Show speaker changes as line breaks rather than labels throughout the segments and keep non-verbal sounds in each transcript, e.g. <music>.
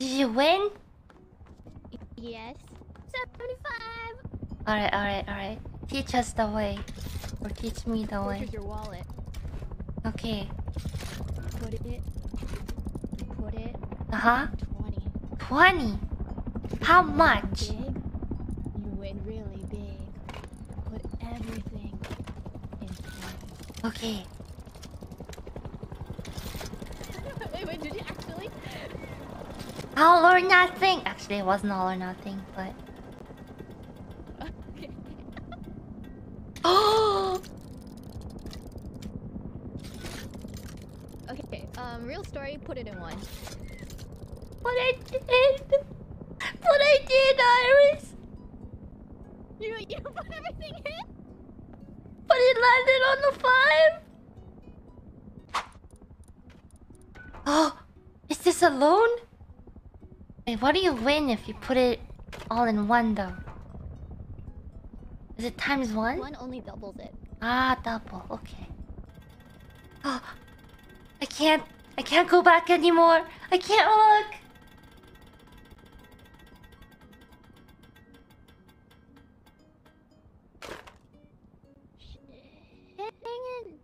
Did you win?
Yes. 75!
Alright, alright, alright. Teach us the way. Or teach me the way.
Here's your wallet.
Okay.
Put it. Put it.
Uh huh.
20.
20. How much?
Big. You win really big. Put everything in 20.
Okay.
wait, wait, did you actually?
All or nothing. Actually, it wasn't all or nothing, but.
Okay. <gasps>
Oh!
Okay, um, real story, put it in one.
What I did! What I did, IRyS!
You, you put everything in?
But it landed on the five! Oh! <gasps> Is this a Wait, what do you win if you put it all in one, though? Is it times one?
One only doubles it.
Ah, double. Okay. Oh, I can't. I can't go back anymore. I can't look.
Dang it.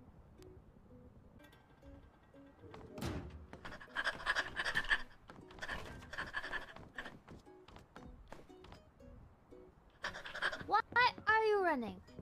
Why running?